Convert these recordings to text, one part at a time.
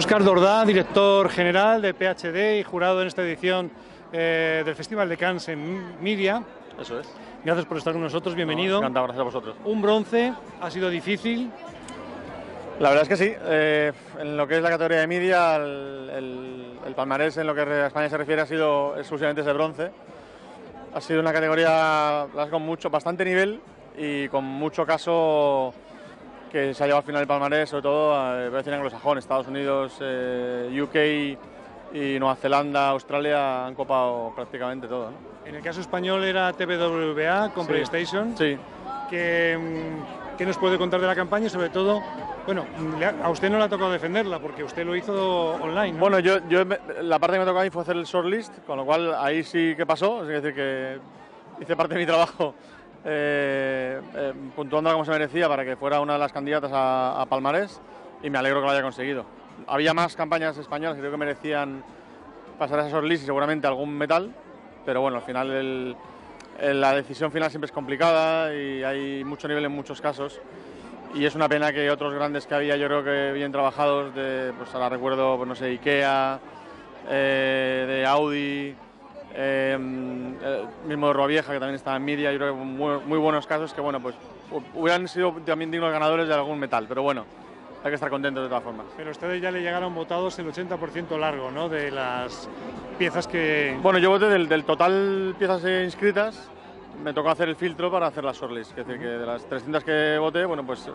Óscar Dordá, director general de PHD y jurado en esta edición eh, del Festival de Cannes en Media. Eso es. Gracias por estar con nosotros, bienvenido. No, encantado, gracias a vosotros. Un bronce, ha sido difícil. La verdad es que sí. Eh, en lo que es la categoría de media, el, el, palmarés en lo que a España se refiere ha sido exclusivamente ese bronce. Ha sido una categoría con mucho, bastante nivel y con mucho caso que se ha llevado al final el palmarés, sobre todo a los anglosajón, Estados Unidos, eh, UK y Nueva Zelanda, Australia han copado prácticamente todo. En el caso español era TBWA con PlayStation. Sí. Que, mm, ¿Qué nos puede contar de la campaña sobre todo, bueno, a usted no le ha tocado defenderla porque usted lo hizo online, Bueno, yo, yo la parte que me tocó a mí fue hacer el shortlist, con lo cual ahí sí que pasó, es decir, que hice parte de mi trabajo eh, eh, como se merecía para que fuera una de las candidatas a, Palmarés y me alegro que lo haya conseguido. Había más campañas españolas que creo que merecían pasar a esa shortlist y seguramente algún metal, pero bueno, al final la decisión final siempre es complicada y hay mucho nivel en muchos casos. Y es una pena que otros grandes que había, yo creo que bien trabajados, pues ahora recuerdo, pues no sé, Ikea, eh, de Audi, eh, mismo de Vieja, que también está en media, yo creo que muy, muy buenos casos que, bueno, pues hubieran sido también dignos ganadores de algún metal, pero bueno, hay que estar contentos de todas formas. Pero ustedes ya le llegaron votados el 80% largo, ¿no? De las piezas que... Bueno, yo voté del, del total piezas inscritas, me tocó hacer el filtro para hacer la shortlist, es decir, que de las 300 que voté, bueno, pues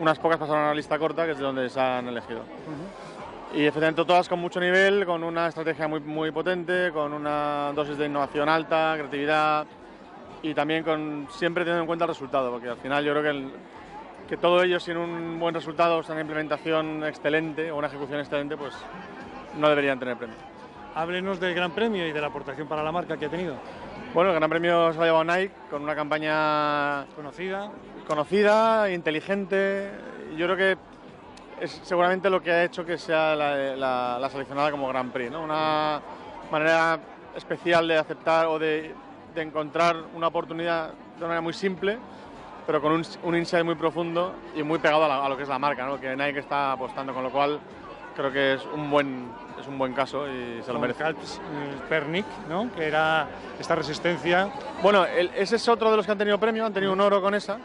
unas pocas pasaron a la lista corta, que es de donde se han elegido. Y efectivamente todas con mucho nivel, con una estrategia muy, muy potente, con una dosis de innovación alta, creatividad y también con siempre teniendo en cuenta el resultado, porque al final yo creo que, que todo ello sin un buen resultado, una implementación excelente o una ejecución excelente, pues no deberían tener premio. Háblenos del Gran Premio y de la aportación para la marca que ha tenido. Bueno, el Gran Premio se lo ha llevado Nike con una campaña conocida, conocida, inteligente. Yo creo que es seguramente lo que ha hecho que sea la, seleccionada como Grand Prix, ¿no? Una manera especial de aceptar o de, encontrar una oportunidad de una manera muy simple, pero con un, un insight muy profundo y muy pegado a, lo que es la marca, ¿no? que Nike está apostando, con lo cual creo que es un buen, es un buen caso y se lo merece. Pernick, ¿no? que era esta resistencia. Bueno, ese es otro de los que han tenido premio, han tenido un oro con esa,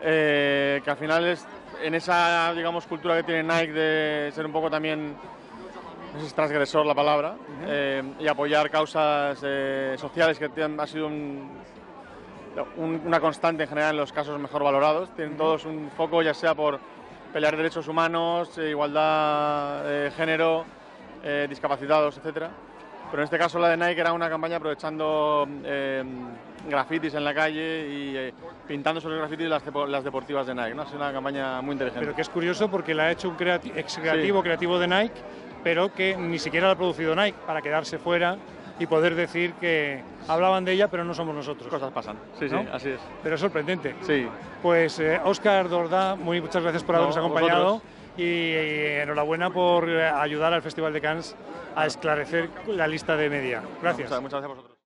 eh, que al final es en esa, digamos, cultura que tiene Nike de ser un poco también, es transgresor la palabra, eh, y apoyar causas eh, sociales que ha sido una constante en general en los casos mejor valorados. Tienen todos un foco ya sea por pelear derechos humanos, eh, igualdad, género, discapacitados, etcétera. Pero en este caso la de Nike era una campaña aprovechando grafitis en la calle y eh, pintando sobre los grafitis las, las deportivas de Nike. ¿no? Es una campaña muy inteligente. Pero que es curioso porque la ha hecho un ex creativo creativo de Nike, pero que ni siquiera la ha producido Nike para quedarse fuera y poder decir que hablaban de ella, pero no somos nosotros. Cosas pasan, sí, sí, así es. Pero es sorprendente. Sí. Pues Oscar eh, Dordá, muy muchas gracias por habernos acompañado y, enhorabuena por eh, ayudar al Festival de Cannes a esclarecer la lista de media. Gracias. muchas gracias vosotros.